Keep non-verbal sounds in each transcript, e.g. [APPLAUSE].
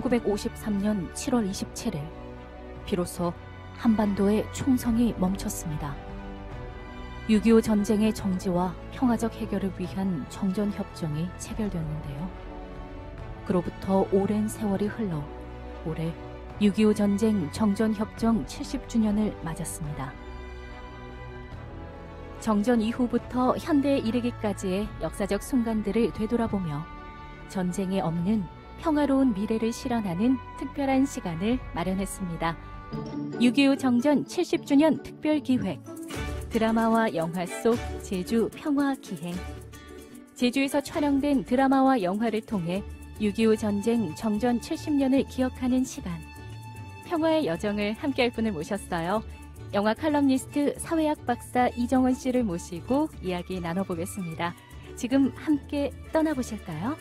1953년 7월 27일 비로소 한반도의 총성이 멈췄습니다. 6.25 전쟁의 정지와 평화적 해결을 위한 정전협정이 체결되었는데요. 그로부터 오랜 세월이 흘러 올해 6.25 전쟁 정전협정 70주년을 맞았습니다. 정전 이후부터 현대에 이르기까지의 역사적 순간들을 되돌아보며 전쟁에 없는 평화로운 미래를 실현하는 특별한 시간을 마련했습니다. 6.25 정전 70주년 특별 기획 드라마와 영화 속 제주 평화 기행 제주에서 촬영된 드라마와 영화를 통해 6.25 전쟁 정전 70년을 기억하는 시간 평화의 여정을 함께할 분을 모셨어요. 영화 칼럼니스트 사회학 박사 이정원 씨를 모시고 이야기 나눠보겠습니다. 지금 함께 떠나보실까요?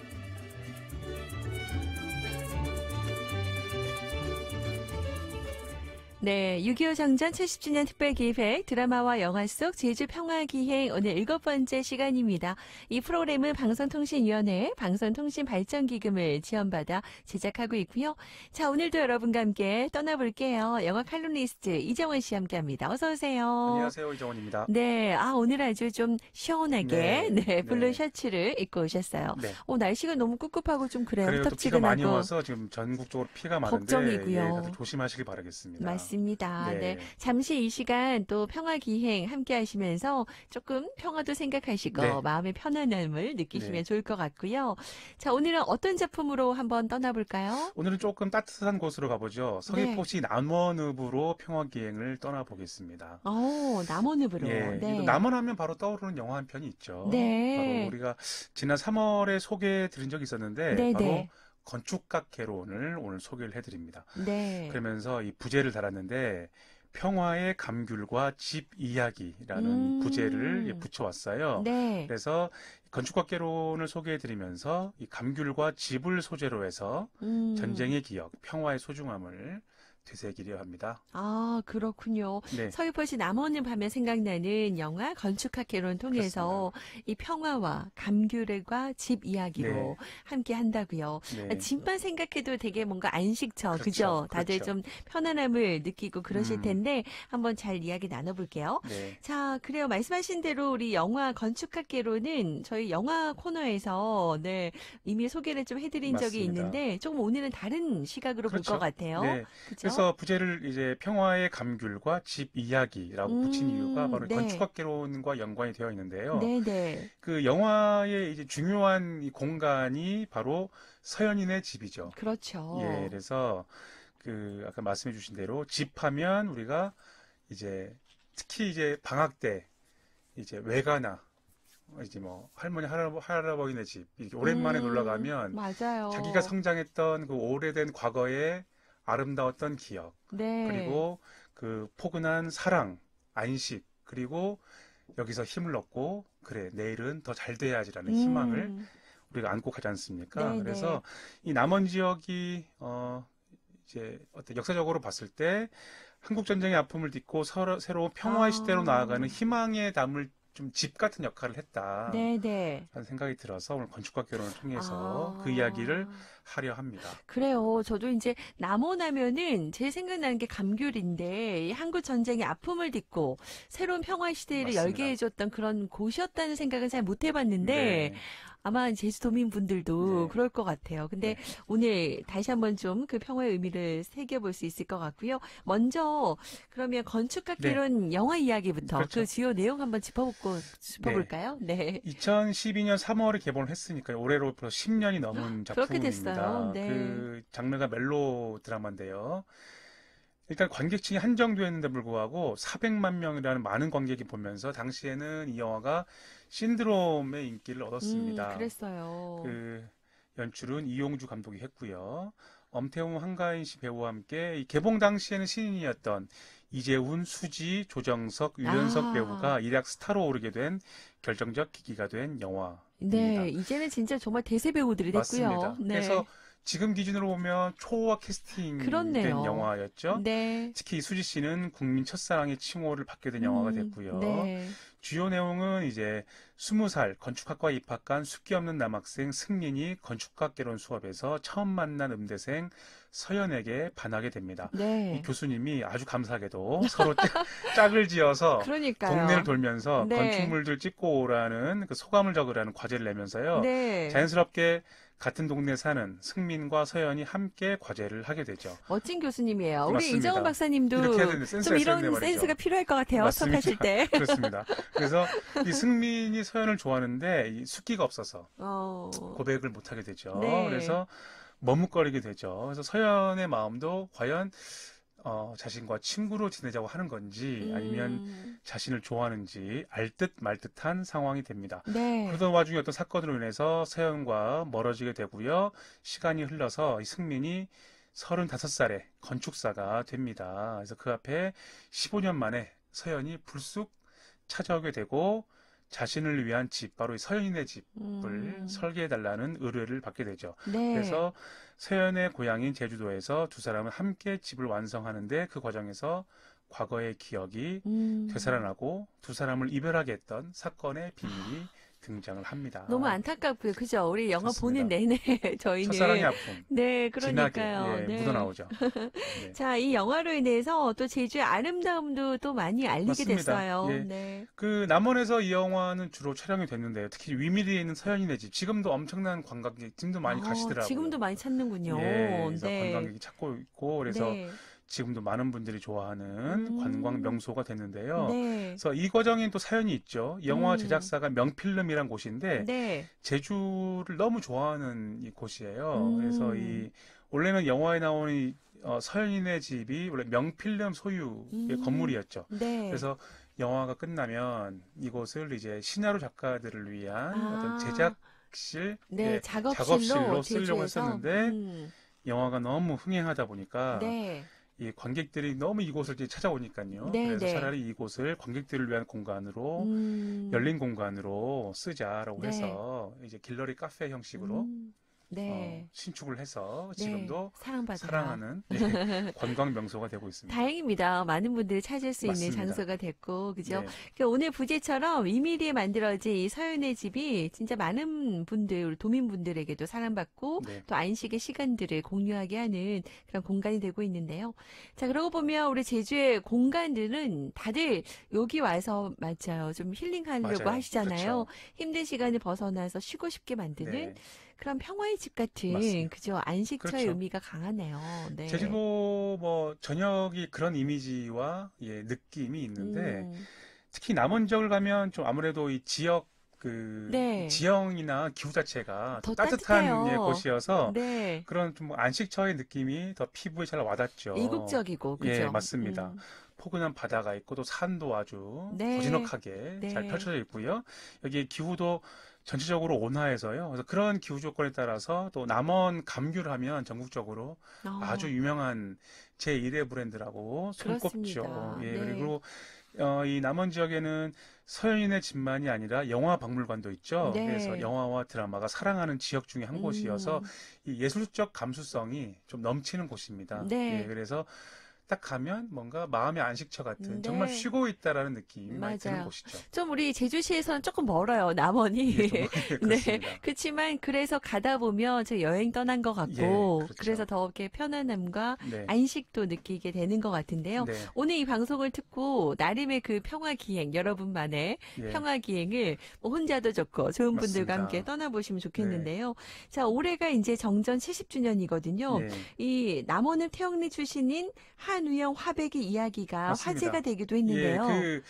네, 6.25 정전 70주년 특별기획 드라마와 영화 속 제주 평화기행 오늘 일곱 번째 시간입니다. 이 프로그램은 방송통신위원회 방송통신발전기금을 지원받아 제작하고 있고요. 자, 오늘도 여러분과 함께 떠나볼게요. 영화 칼럼니스트 이정원 씨 함께합니다. 어서 오세요. 안녕하세요 이정원입니다. 네, 아 오늘 아주 좀 시원하게 네, 네, 블루 네. 셔츠를 입고 오셨어요. 네. 오 날씨가 너무 꿉꿉하고 좀 그래요. 그래요. 또 비가 많이. 와서 지금 전국적으로 비가 많은데 걱정이고요. 예, 조심하시길 바라겠습니다. 맞습니다. 네. 네. 잠시 이 시간 또 평화 기행 함께 하시면서 조금 평화도 생각하시고 네. 마음의 편안함을 느끼시면 네. 좋을 것 같고요. 자, 오늘은 어떤 작품으로 한번 떠나볼까요? 오늘은 조금 따뜻한 곳으로 가보죠. 네. 서귀포시 남원읍으로 평화 기행을 떠나보겠습니다. 오, 남원읍으로. 예, 네. 남원하면 바로 떠오르는 영화 한 편이 있죠. 네. 바로 우리가 지난 3월에 소개해 드린 적이 있었는데 네, 바로 네. 건축각 개론을 오늘 소개를 해드립니다. 네. 그러면서 이 부제를 달았는데 평화의 감귤과 집 이야기라는 음. 부제를 예, 붙여왔어요. 네. 그래서 건축학개론을 소개해드리면서 이 감귤과 집을 소재로 해서 음. 전쟁의 기억, 평화의 소중함을 되새기려 합니다. 아, 그렇군요. 네, 서귀포시 남원읍 하면 생각나는 영화 건축학개론 통해서 이 평화와 감귤과 집 이야기로 네. 함께 한다고요. 네. 집만 생각해도 되게 뭔가 안식처, 그렇죠, 그죠? 다들 그렇죠. 좀 편안함을 느끼고 그러실 음. 텐데 한번 잘 이야기 나눠볼게요. 네. 자, 그래요. 말씀하신 대로 우리 영화 건축학개론은 저희 영화 코너에서 네 이미 소개를 좀 해드린 적이 맞습니다. 있는데 조금 오늘은 다른 시각으로 볼 그렇죠. 것 같아요. 네. 그죠? 그래서 부제를 이제 평화의 감귤과 집 이야기라고 붙인 음, 이유가 바로 네. 건축학개론과 연관이 되어 있는데요. 네네. 그 영화의 이제 중요한 이 공간이 바로 서현인의 집이죠. 그렇죠. 예, 그래서 그 아까 말씀해 주신 대로 집하면 우리가 이제 특히 이제 방학 때 이제 외가나 이제 뭐 할머니 할아버, 할아버지네 집 이렇게 오랜만에 음, 놀러 가면 맞아요. 자기가 성장했던 그 오래된 과거의 아름다웠던 기억 네. 그리고 그 포근한 사랑 안식 그리고 여기서 힘을 얻고 그래 내일은 더 잘 돼야지라는 희망을 음, 우리가 안고 가지 않습니까? 네, 그래서 이 남원 지역이 어 이제 어떤 역사적으로 봤을 때 한국 전쟁의 아픔을 딛고 서로, 새로운 평화의 아. 시대로 나아가는 희망의 담을 좀 집 같은 역할을 했다. 네네. 라는 생각이 들어서 오늘 건축학 개론을 통해서 아. 그 이야기를 하려 합니다. 그래요. 저도 이제 남원하면은 제 생각나는 게 감귤인데 이 한국 전쟁의 아픔을 딛고 새로운 평화 시대를 맞습니다. 열게 해줬던 그런 곳이었다는 생각은 잘 못 해봤는데 네. 아마 제주도민 분들도 네. 그럴 것 같아요. 근데 네. 오늘 다시 한번 좀 그 평화의 의미를 새겨볼 수 있을 것 같고요. 먼저 그러면 건축학 개론 영화 이야기부터 네. 그렇죠. 그 주요 내용 한번 짚어볼고 짚어볼까요? 네. 2012년 3월에 개봉을 했으니까요. 올해로부터 10년이 넘은 그렇게 작품입니다. 됐어요. 네. 그 장르가 멜로 드라마인데요. 일단 관객층이 한정되어 있는데 불구하고 400만 명이라는 많은 관객이 보면서 당시에는 이 영화가 신드롬의 인기를 얻었습니다. 음, 그랬어요. 그 연출은 이용주 감독이 했고요. 엄태웅 한가인 씨 배우와 함께 이 개봉 당시에는 신인이었던 이재훈, 수지, 조정석, 유연석 아. 배우가 일약 스타로 오르게 된 결정적 계기가 된 영화입니다. 네, 이제는 진짜 정말 대세 배우들이 됐고요. 맞습니다. 네. 그래서 지금 기준으로 보면 초호화 캐스팅된 그렇네요. 영화였죠. 네. 특히 수지 씨는 국민 첫사랑의 칭호를 받게 된 영화가 음, 됐고요. 네. 주요 내용은 이제 20살 건축학과 입학한 숫기 없는 남학생 승민이 건축학 개론 수업에서 처음 만난 음대생 서연에게 반하게 됩니다. 네. 이 교수님이 아주 감사하게도 서로 짝- [LAUGHS] 짝을 지어서 그러니까요. 동네를 돌면서 네. 건축물들 찍고 오라는 그 소감을 적으라는 과제를 내면서요. 네. 자연스럽게 같은 동네 사는 승민과 서연이 함께 과제를 하게 되죠. 멋진 교수님이에요. 우리 맞습니다. 이정훈 박사님도 좀 이런. 센스가 필요할 것 같아요. 수업하실 때. [LAUGHS] 그렇습니다. 그래서 이 승민이 서연을 좋아하는데 이 숫기가 없어서 어. 고백을 못 하게 되죠. 네. 그래서 머뭇거리게 되죠. 그래서 서연의 마음도 과연 어, 자신과 친구로 지내자고 하는 건지 아니면 음. 자신을 좋아하는지 알 듯 말 듯한 상황이 됩니다. 네. 그러던 와중에 어떤 사건으로 인해서 서연과 멀어지게 되고요. 시간이 흘러서 이 승민이 35살에 건축사가 됩니다. 그래서 그 앞에 15년 만에 서연이 불쑥 찾아오게 되고 자신을 위한 집, 바로 이 서연이네 집을 음. 설계해달라는 의뢰를 받게 되죠. 네. 그래서 서연의 고향인 제주도에서 두 사람은 함께 집을 완성하는데 그 과정에서 과거의 기억이 음. 되살아나고 두 사람을 이별하게 했던 사건의 비밀이 등장을 합니다. 너무 안타깝고요. 그죠? 우리 영화 그렇습니다. 보는 내내 [LAUGHS] 저희는 첫사랑의 아픔, 네, 진하게 그러니까요. 예, 네. 묻어나오죠. [LAUGHS] 네. 자, 이 영화로 인해서 또 제주의 아름다움도 또 많이 알리게 맞습니다. 됐어요. 예. 네. 그 남원에서 이 영화는 주로 촬영이 됐는데요. 특히 위미리에 있는 서연이네 집 지금도 엄청난 관광객 지금도 많이 어, 가시더라고요. 지금도 많이 찾는군요. 예, 그래서 네. 관광객이 찾고 있고 그래서 네. 지금도 많은 분들이 좋아하는 음. 관광 명소가 됐는데요. 네. 그래서 이 과정엔 또 사연이 있죠. 영화 음. 제작사가 명필름이란 곳인데 네. 제주를 너무 좋아하는 이 곳이에요. 음. 그래서 이 원래는 영화에 나오는 이, 어, 서연이네 집이 원래 명필름 소유의 음. 건물이었죠. 네. 그래서 영화가 끝나면 이곳을 이제 신하루 작가들을 위한 아. 어떤 제작실, 네, 예, 작업실로, 작업실로 쓰려고 제주에서. 했었는데 음. 영화가 너무 흥행하다 보니까 네. 이 관객들이 너무 이곳을 이제 찾아오니까요. 네, 그래서 네. 차라리 이곳을 관객들을 위한 공간으로 음. 열린 공간으로 쓰자라고 네. 해서 이제 길러리 카페 형식으로 음. 네. 어, 신축을 해서 네. 지금도 사랑받아요. 사랑하는 예, 관광 명소가 되고 있습니다. 다행입니다. 많은 분들이 찾을 수 있는 맞습니다. 장소가 됐고, 그죠? 네, 그 오늘 부제처럼 위미리에 만들어진 이 서연의 집이 진짜 많은 분들, 우리 도민분들에게도 사랑받고 네. 또 안식의 시간들을 공유하게 하는 그런 공간이 되고 있는데요. 자, 그러고 보면 우리 제주의 공간들은 다들 여기 와서 맞아요. 좀 힐링하려고 맞아요. 하시잖아요. 그렇죠. 힘든 시간을 벗어나서 쉬고 싶게 만드는 네. 그런 평화의 집 같은 맞습니다. 그죠? 안식처의 그렇죠. 의미가 강하네요. 네. 제주도 뭐 전역이 그런 이미지와 예, 느낌이 있는데 음, 특히 남원 지역을 가면 좀 아무래도 이 지역 그 네. 지형이나 기후 자체가 더좀 따뜻한. 예, 곳이어서 네. 그런 좀 안식처의 느낌이 더 피부에 잘 와닿죠. 이국적이고 그죠? 예, 맞습니다. 음. 포근한 바다가 있고 또 산도 아주 네. 고즈넉하게 네. 잘 펼쳐져 있고요. 여기 기후도 전체적으로 온화해서요. 그래서 그런 기후 조건에 따라서 또 남원 감귤 하면 전국적으로 어, 아주 유명한 제1의 브랜드라고 손꼽죠. 예, 네. 그리고 어, 이 남원 지역에는 서현인의 집만이 아니라 영화 박물관도 있죠. 네. 그래서 영화와 드라마가 사랑하는 지역 중에 한 곳이어서 음, 이 예술적 감수성이 좀 넘치는 곳입니다. 네. 예, 그래서 딱 가면 뭔가 마음의 안식처 같은 네. 정말 쉬고 있다라는 느낌이 많이 드는. 곳이죠. 좀 우리 제주시에서는 조금 멀어요. 남원이. 예, 좀 [LAUGHS] 네. 그렇지만 그래서 가다 보면 저 여행 떠난 것 같고 예, 그렇죠. 그래서 더 이렇게 편안함과 네. 안식도 느끼게 되는 것 같은데요. 네. 오늘 이 방송을 듣고 나름의 그 평화 기행 여러분만의 예. 평화 기행을 뭐 혼자도 좋고 좋은 분들과 맞습니다. 함께 떠나보시면 좋겠는데요. 자 올해가 이제 정전 70주년이거든요. 예. 이 남원을 태영리 출신인 한 우영 화백의 이야기가 맞습니다. 화제가 되기도 예, 했는데요. 그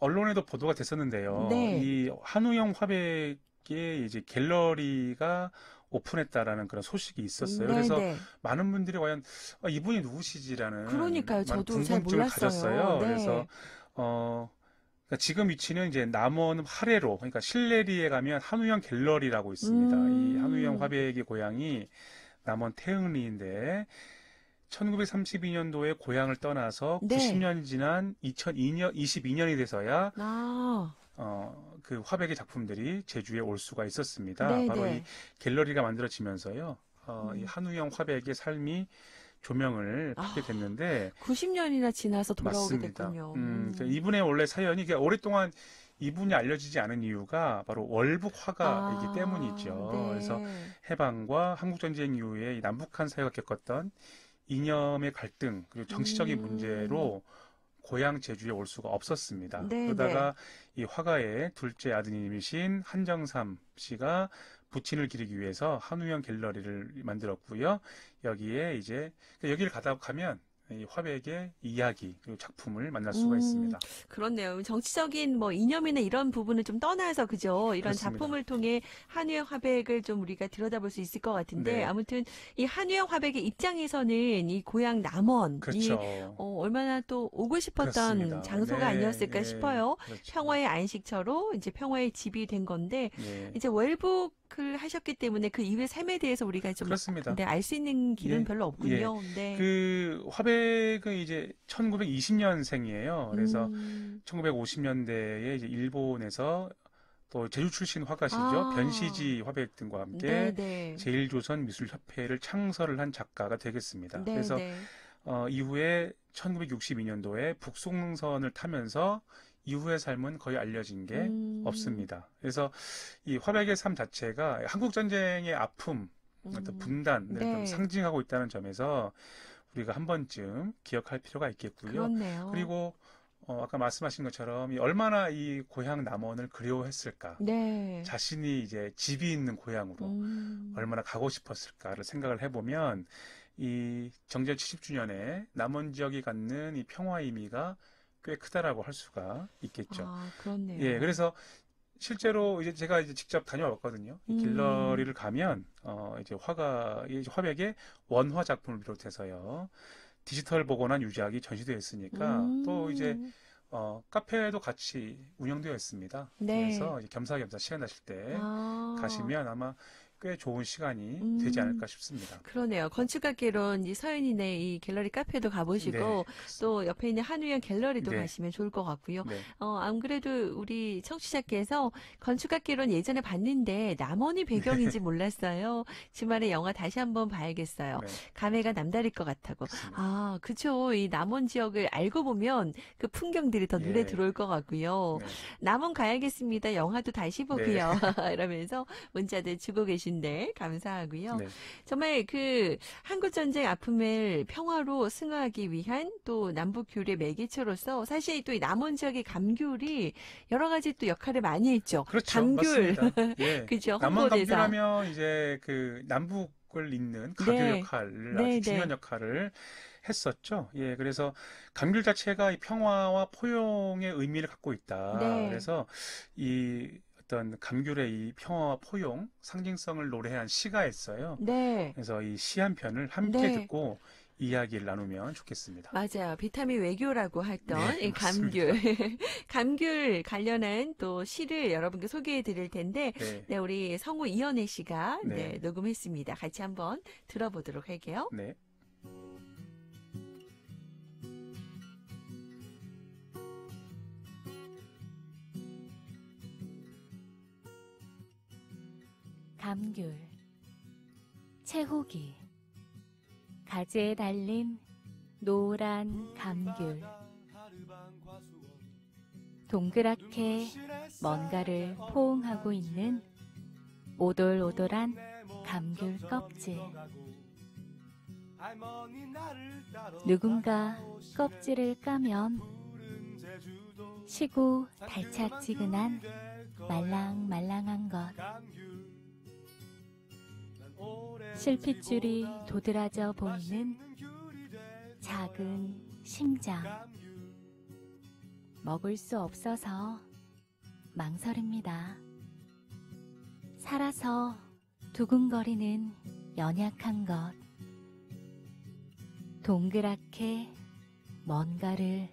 언론에도 보도가 됐었는데요. 네. 이 한우영 화백의 이제 갤러리가 오픈했다라는 그런 소식이 있었어요. 네, 그래서 네. 많은 분들이 과연 아, 이분이 누구시지라는 그러니까요. 저도 잘 궁금증을 몰랐어요. 가졌어요. 네. 그래서 어 그러니까 지금 위치는 이제 남원 화례로 그러니까 실내리에 가면 한우영 갤러리라고 있습니다. 음. 이 한우영 화백의 고향이 남원 태흥리인데 1932년도에 고향을 떠나서 네. 90년 지난 2002년 22년이 돼서야 아, 어, 그 화백의 작품들이 제주에 올 수가 있었습니다. 네, 바로 네. 이 갤러리가 만들어지면서요. 어, 이 음. 한우영 화백의 삶이 조명을 받게 아, 됐는데 90년이나 지나서 돌아오게 맞습니다. 됐군요. 음, 그 음. 이분의 원래 사연이 그러니까 오랫동안 이분이 알려지지 않은 이유가 바로 월북 화가이기 아, 때문이죠. 네. 그래서 해방과 한국 전쟁 이후에 이 남북한 사회가 겪었던 이념의 갈등 그리고 정치적인 음. 문제로 고향 제주에 올 수가 없었습니다. 네, 그러다가 이 화가의 둘째 아드님이신 한정삼 씨가 부친을 기리기 위해서 한우영 갤러리를 만들었고요. 여기에 이제 여기를 가다 가면 이 화백의 이야기 그리고 작품을 만날 수가 음, 있습니다. 그렇네요. 정치적인 뭐 이념이나 이런 부분은 좀 떠나서 그죠? 이런 그렇습니다. 작품을 통해 한우영 화백을 좀 우리가 들여다볼 수 있을 것 같은데 네. 아무튼 이 한우영 화백의 입장에서는 이 고향 남원 이 그렇죠. 어, 얼마나 또 오고 싶었던 그렇습니다. 장소가 네, 아니었을까 네, 싶어요. 그렇죠. 평화의 안식처로 이제 평화의 집이 된 건데 예. 이제 월북 을 하셨기 때문에 그 이후의 삶에 대해서 우리가 좀 그렇습니다. 네, 알수 있는 길은 예, 별로 없군요. 네. 그 화백 은 이제 1920년생이에요. 그래서 음, 1950년대에 이제 일본에서 또 제주 출신 화가시죠. 아. 변시지 화백 등과 함께 네, 네. 제일조선 미술협회를 창설을 한 작가가 되겠습니다. 네, 그래서 네. 어, 이후에 1962년도에 북송선을 타면서 이후의 삶은 거의 알려진 게 음, 없습니다. 그래서 이 화백의 삶 자체가 한국 전쟁의 아픔, 어떤 음, 분단을 네. 좀 상징하고 있다는 점에서 우리가 한 번쯤 기억할 필요가 있겠고요. 그렇네요. 그리고 어, 아까 말씀하신 것처럼 이 얼마나 이 고향 남원을 그리워했을까. 네. 자신이 이제 집이 있는 고향으로 음, 얼마나 가고 싶었을까를 생각을 해보면 이 정제 70주년에 남원 지역이 갖는 이 평화 의미가 꽤 크다라고 할 수가 있겠죠. 아, 그렇네요. 예, 그래서 실제로 이제 제가 이제 직접 다녀왔거든요. 이 음. 길러리를 가면 어 이제 화가 이 화백의 원화 작품을 비롯해서요. 디지털 복원한 유작이 전시되어 있으니까 음, 또 이제 어 카페도 같이 운영되어 있습니다. 네. 그래서 겸사겸사 시간 나실 때 아, 가시면 아마 꽤 좋은 시간이 음. 되지 않을까 싶습니다. 그러네요. 건축학개론 이 서현이네 이 갤러리 카페도 가보시고 네. 또 옆에 있는 한우영 갤러리도 네. 가시면 좋을 것 같고요. 네. 어, 안 그래도 우리 청취자께서 건축학개론 예전에 봤는데 남원이 배경인지 몰랐어요. 주말에 영화 다시 한번 봐야겠어요. 네, 감회가 남다를 것 같다고. 그렇습니다. 아, 그쵸. 이 남원 지역을 알고 보면 그 풍경들이 더 눈에 예. 들어올 것 같고요. 네. 남원 가야겠습니다. 영화도 다시 보고요. [LAUGHS] 이러면서 문자들 주고 계 신데 감사하고요. 네. 정말 그 한국 전쟁 아픔을 평화로 승화하기 위한 또 남북 교류의 매개체로서 사실 또 이 남원 지역의 감귤이 여러 가지 또 역할을 많이 했죠. 그렇죠. 감귤. 맞습니다. [LAUGHS] 예. 그죠. 남원. 감귤하면 이제 그 남북 을 잇는 가교 네. 역할을 네, 아주 네. 중요한 역할을 했었죠. 예, 그래서 감귤 자체가 이 평화와 포용의 의미를 갖고 있다. 네. 그래서 이 어떤 감귤의 이 평화와 포용 상징성을 노래한 시가 있어요. 네. 그래서 이 시 한 편을 함께 네. 듣고 이야기를 나누면 좋겠습니다. 맞아요. 비타민 외교라고 했던 네, 이 감귤. [LAUGHS] 감귤 관련한 또 시를 여러분께 소개해 드릴 텐데, 네. 네, 우리 성우 이연혜 씨가 네. 네. 녹음했습니다. 같이 한번 들어보도록 할게요. 네. 감귤 채호기 가지에 달린 노란 감귤 동그랗게 뭔가를 포옹하고 있는 오돌오돌한 감귤 껍질. 누군가 껍질을 까면 시고 달짝지근한 말랑말랑한 것 실핏줄이 도드라져 보이는 작은 심장. 먹을 수 없어서 망설입니다. 살아서 두근거리는 연약한 것. 동그랗게 뭔가를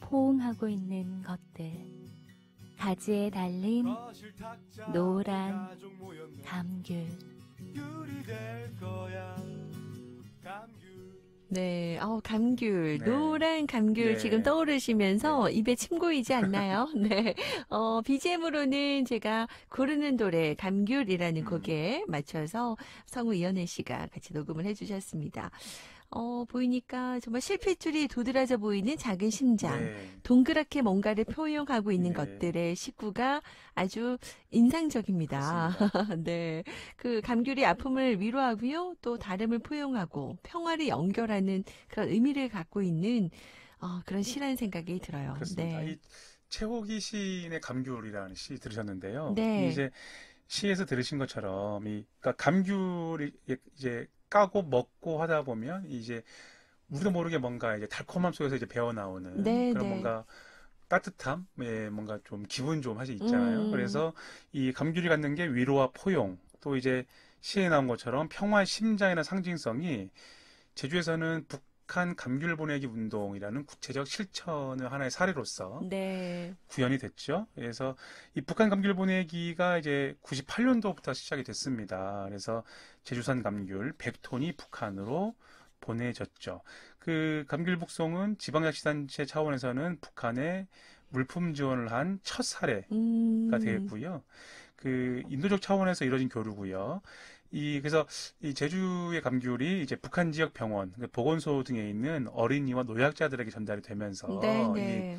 포옹하고 있는 것들. 가지에 달린 노란 감귤 네, 어, 감귤, 네. 노란 감귤 네. 지금 떠오르시면서 입에 침 고이지 않나요? [LAUGHS] 네, 어, BGM으로는 제가 고르는 노래 감귤이라는 음. 곡에 맞춰서 성우 이연혜 씨가 같이 녹음을 해주셨습니다. 어, 보이니까 정말 실핏줄이 도드라져 보이는 작은 심장. 네. 동그랗게 뭔가를 표현하고 있는 네. 것들의 식구가 아주 인상적입니다. [LAUGHS] 네. 그 감귤이 아픔을 위로하고요. 또 다름을 포용하고 평화를 연결하는 그런 의미를 갖고 있는 어, 그런 시라는 생각이 들어요. 그렇습니다. 네. 이 최호기 시인의 감귤이라는 시 들으셨는데요. 네. 이제 시에서 들으신 것처럼 이 그러니까 감귤이 이제 까고 먹고 하다 보면 이제 우리도 모르게 뭔가 이제 달콤함 속에서 이제 배어 나오는 네, 그런 네. 뭔가 따뜻함, 예, 뭔가 좀 기분 좀 하시 있잖아요. 음. 그래서 이 감귤이 갖는 게 위로와 포용, 또 이제 시에 나온 것처럼 평화의 심장이나 상징성이 제주에서는 북 한 감귤 보내기 운동이라는 구체적 실천의 하나의 사례로서 네. 구현이 됐죠. 그래서 이 북한 감귤 보내기가 이제 98년도부터 시작이 됐습니다. 그래서 제주산 감귤 100톤이 북한으로 보내졌죠. 그 감귤 북송은 지방자치단체 차원에서는 북한에 물품 지원을 한 첫 사례가 음. 되겠고요. 그 인도적 차원에서 이뤄진 교류고요. 이 그래서 이 제주의 감귤이 이제 북한 지역 병원, 그 보건소 등에 있는 어린이와 노약자들에게 전달이 되면서 네, 이 네.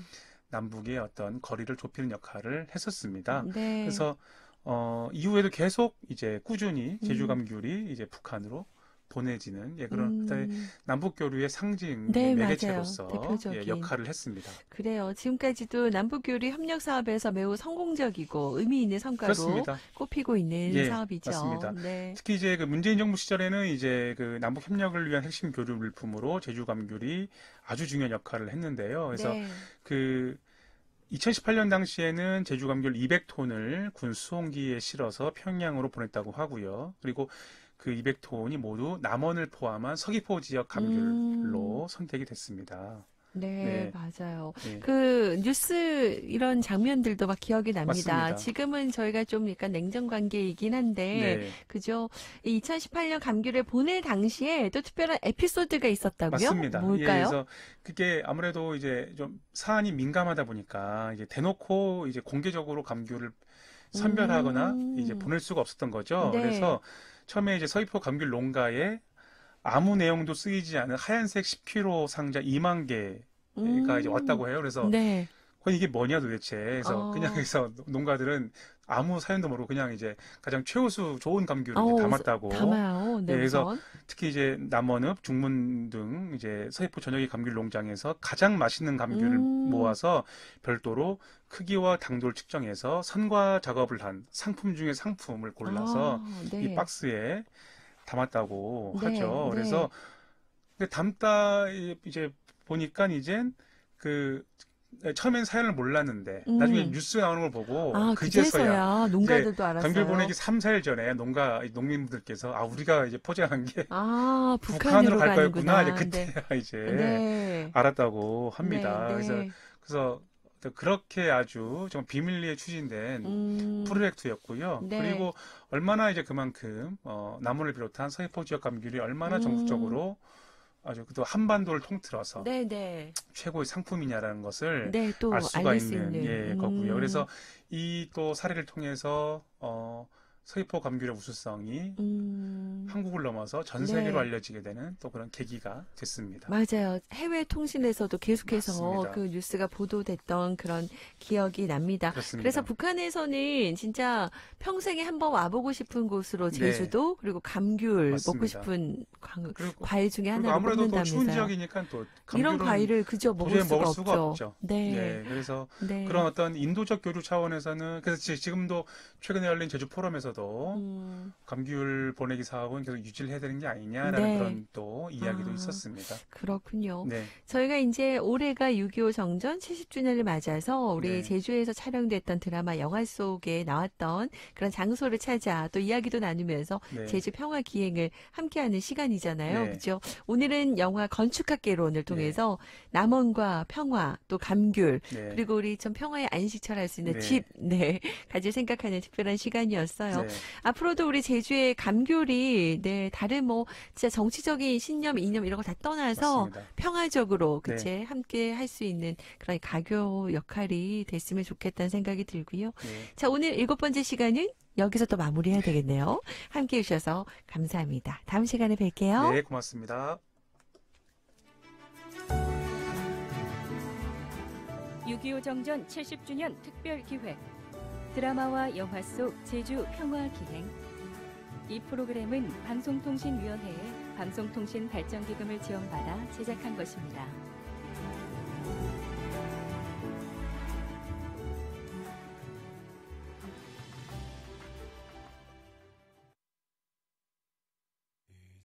남북의 어떤 거리를 좁히는 역할을 했었습니다. 네. 그래서 어, 이후에도 계속 이제 꾸준히 제주 음. 감귤이 이제 북한으로 보내지는 예, 그런 음. 그다음에 남북 교류의 상징 네, 매개체로서 맞아요. 대표적인. 예, 역할을 했습니다. 그래요. 지금까지도 남북 교류 협력 사업에서 매우 성공적이고 의미 있는 성과로 그렇습니다. 꼽히고 있는 예, 사업이죠. 맞습니다. 네. 특히 이제 그 문재인 정부 시절에는 이제 그 남북 협력을 위한 핵심 교류 물품으로 제주 감귤이 아주 중요한 역할을 했는데요. 그래서 네. 그 2018년 당시에는 제주 감귤 200톤을 군 수송기에 실어서 평양으로 보냈다고 하고요. 그리고 그 200톤이 모두 남원을 포함한 서귀포 지역 감귤로 선택이 됐습니다. 네, 네. 맞아요. 예. 그 뉴스 이런 장면들도 막 기억이 납니다. 맞습니다. 지금은 저희가 좀 약간 냉전 관계이긴 한데, 네, 그죠? 이 2018년 감귤을 보낼 당시에 또 특별한 에피소드가 있었다고요? 맞습니다. 예, 뭘까요? 그래서 그게 아무래도 이제 좀 사안이 민감하다 보니까 이제 대놓고 이제 공개적으로 감귤을 선별하거나 음. 이제 보낼 수가 없었던 거죠. 네. 그래서 처음에 이제 서귀포 감귤 농가에 아무 내용도 쓰이지 않은 하얀색 10kg 상자 2만 개가 음. 이제 왔다고 해요. 그래서 네. 그건 이게 뭐냐 도대체. 그래서 어. 그냥 해서 농가들은 아무 사연도 모르고 그냥 이제 가장 최우수 좋은 감귤을 이제 담았다고. 담아요. 네, 예, 그래서 우선. 특히 이제 남원읍, 중문 등 이제 서귀포 전역의 감귤 농장에서 가장 맛있는 감귤을 음. 모아서 별도로 크기와 당도를 측정해서 선과 작업을 한 상품 중에 상품을 골라서 아, 네. 이 박스에 담았다고 네, 하죠. 네. 그래서 담다 이제 보니까 이젠 그 처음엔 사연을 몰랐는데 음. 나중에 뉴스 나오는 걸 보고 아, 그제서야 그제서야 농가들도 알았어요. 감귤 보내기 3, 4일 전에 농가 농민분들께서 아 우리가 이제 포장한 게 아, [LAUGHS] 북한으로 북한으로 갈 거였구나. 이제 그때야 [LAUGHS] 이제 네. 네. 알았다고 합니다. 네, 그래서 네. 그래서 그렇게 아주 좀 비밀리에 추진된 음. 프로젝트였고요. 네. 그리고 얼마나 이제 그만큼 어, 남원을 비롯한 서해포 지역 감귤이 얼마나 음. 전국적으로 아주 또 한반도를 통틀어서 네, 네. 최고의 상품이냐라는 것을 네, 또알 수가 있는 있는. 예, 음. 거고요. 그래서 이 또 사례를 통해서 어, 서귀포 감귤의 우수성이 음. 한국을 넘어서 전 네. 세계로 알려지게 되는 또 그런 계기가 됐습니다. 맞아요. 해외 통신에서도 계속해서 맞습니다. 그 뉴스가 보도됐던 그런 기억이 납니다. 그렇습니다. 그래서 북한에서는 진짜 평생에 한번 와보고 싶은 곳으로 네. 제주도 그리고 감귤 먹고 맞습니다. 싶은 과- 그리고, 과일 중에 하나로 아무래도 또 추운. 지역이니까 또 이런 과일을 그저 먹을 수가 먹을 없죠. 수가 없죠. 네. 예, 그래서 네. 그런 어떤 인도적 교류 차원에서는 그래서 지- 지금도 최근에 열린 제주 포럼에서 도 음, 감귤 보내기 사업은 계속 유지를 해야 되는 게 아니냐라는 네. 그런 또 이야기도 아. 있었습니다. 그렇군요. 네, 저희가 이제 올해가 6.25 정전 70주년을 맞아서 우리 네. 제주에서 촬영됐던 드라마 영화 속에 나왔던 그런 장소를 찾아 또 이야기도 나누면서 네. 제주 평화 기행을 함께하는 시간이잖아요. 네. 그죠? 오늘은 영화 건축학개론을 통해서 남원과 평화 또 감귤 네. 그리고 우리 좀 평화의 안식처를 할수 있는 네. 집, 네, [LAUGHS] 같이 생각하는 특별한 시간이었어요. 네. 네. 앞으로도 우리 제주의 감귤이 네 다른 뭐 진짜 정치적인 신념, 이념 이런 거다 떠나서 맞습니다. 평화적으로 네. 그치 함께 할 수 있는 그런 가교 역할이 됐으면 좋겠다는 생각이 들고요. 네. 자 오늘 일곱 번째 시간은 여기서 또 마무리해야 되겠네요. 함께 해주셔서 감사합니다. 다음 시간에 뵐게요. 네, 고맙습니다. 6.25 정전 70주년 특별 기획 드라마와 영화 속 제주 평화 기행 이 프로그램은 방송통신위원회의 방송통신 발전기금을 지원받아 제작한 것입니다.